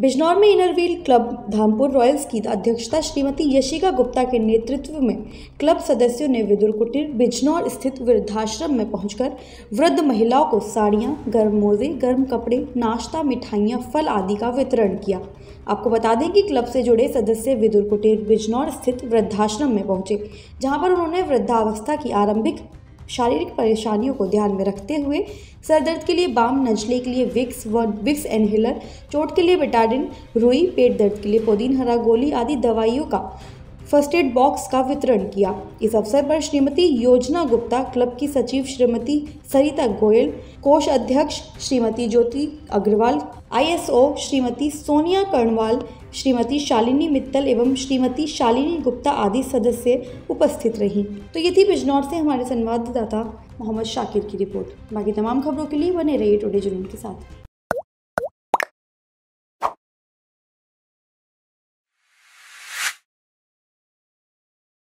बिजनौर में Inner Wheel club Dhampur royals की अध्यक्षता श्रीमती यशिका गुप्ता के नेतृत्व में क्लब सदस्यों ने विदुर कुटीर बिजनौर स्थित वृद्धाश्रम में पहुंचकर वृद्ध महिलाओं को साड़ियाँ, गर्म मोजे गर्म कपड़े नाश्ता मिठाइयाँ फल आदि का वितरण किया। आपको बता दें कि क्लब से जुड़े सदस्य विदुर कुटीर बिजनौर स्थित वृद्धाश्रम में पहुँचे जहाँ पर उन्होंने वृद्धावस्था की आरंभिक शारीरिक परेशानियों को ध्यान में रखते हुए सर दर्द के लिए बाम, नजले के लिए विक्स, व विक्स इनहेलर, चोट के लिए बेटाडिन, रुई, पेट दर्द के लिए पोदीन, हरा गोली आदि दवाइयों का फ़र्स्ट एड बॉक्स का वितरण किया। इस अवसर पर श्रीमती योजना गुप्ता, क्लब की सचिव श्रीमती सरिता गोयल, कोष अध्यक्ष श्रीमती ज्योति अग्रवाल आईएसओ श्रीमती सोनिया कर्णवाल श्रीमती शालिनी मित्तल एवं श्रीमती शालिनी गुप्ता आदि सदस्य उपस्थित रहीं। तो ये थी बिजनौर से हमारे संवाददाता मोहम्मद शाकिर की रिपोर्ट। बाकी तमाम खबरों के लिए बने रहिए टुडे जुनून के साथ।